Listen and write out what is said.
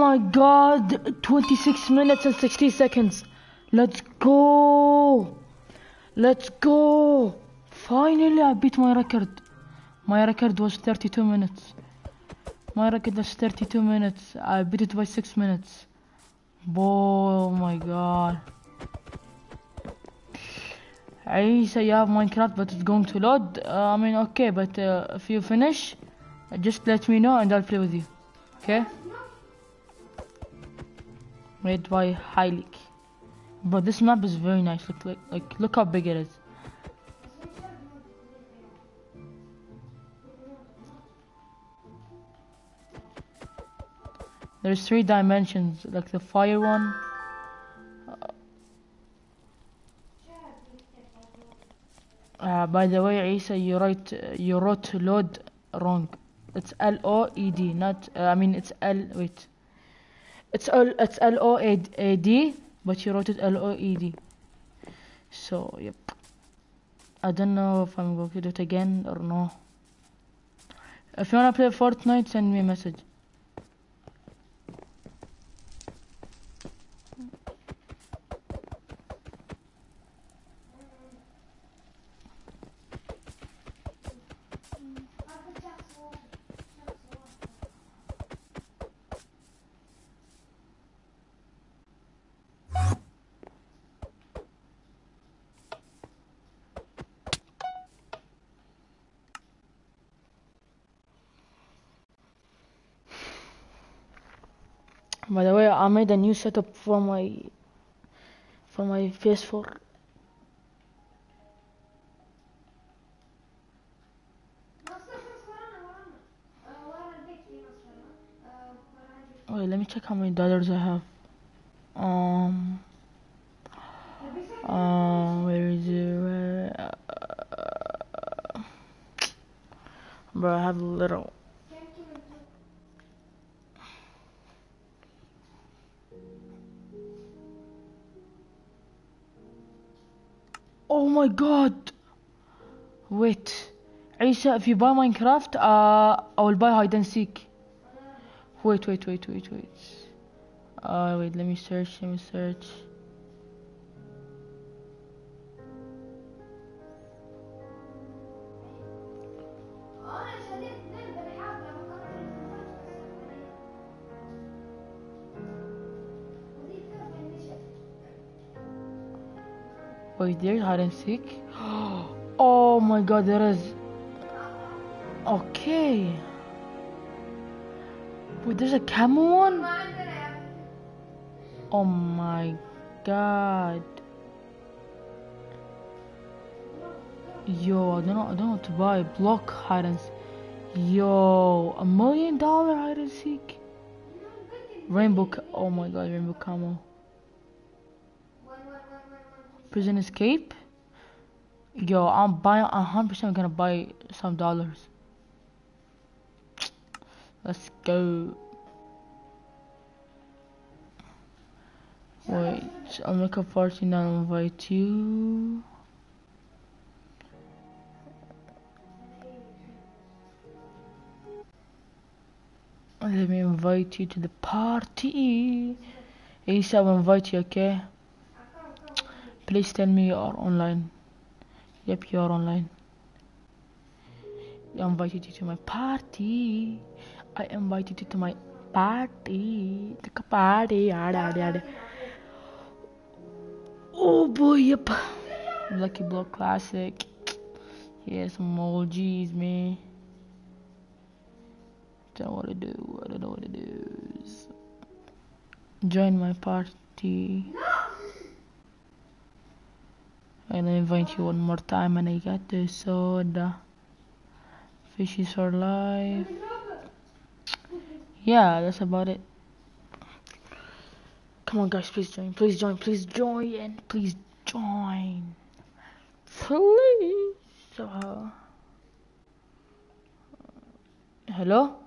My god, 26 minutes and 60 seconds. Let's go. Let's go. Finally, I beat my record. My record was 32 minutes. My record was 32 minutes. I beat it by 6 minutes. Oh my god. Isa, you have Minecraft, but it's going to load. Uh, I mean, okay, but uh, if you finish, just let me know and I'll play with you. Okay? Made by Hylik. But this map is very nice. Look, like, like, look how big it is. There's three dimensions, like the fire one. Uh, by the way, Isa, you write you wrote load wrong. It's L O E D, not. Uh, I mean, it's L. Wait. It's L. It's L O A A D, but you wrote it L O E D. So yep. I don't know if I'm going to do it again or no. If you wanna play Fortnite, send me a message. By the way, I made a new setup for my for my PS4. Wait, let me check how many dollars I have. Um, um, where is it? Where, uh, bro, I have a little. Oh my god! Wait, Isa, if you buy Minecraft, uh, I will buy hide and seek. Wait, wait, wait, wait, wait. Uh, wait, let me search, let me search. Wait, there's hide and seek. Oh my god, there is. Okay. Wait, there's a camel one? Oh my god. Yo, I don't know, I don't know what to buy. Block hide and seek. Yo, a million dollar hide and seek. Rainbow, oh my god, rainbow camel. Prison escape. Yo, I'm buying. I'm hundred percent gonna buy some dollars. Let's go. Wait, I'll make a party now. and Invite you. Let me invite you to the party. I'll invite you, okay? Please tell me you are online. Yep, you are online. I invited you to my party. I invited you to my party. The party. Oh boy, yep. Lucky Block Classic. Yeah, some G's, man. Don't what to do. I don't know what it is. Join my party. And I invite you one more time and I got the soda. Fishes for life. Yeah, that's about it. Come on guys, please join, please join, please join, and please join. Please. Uh, hello?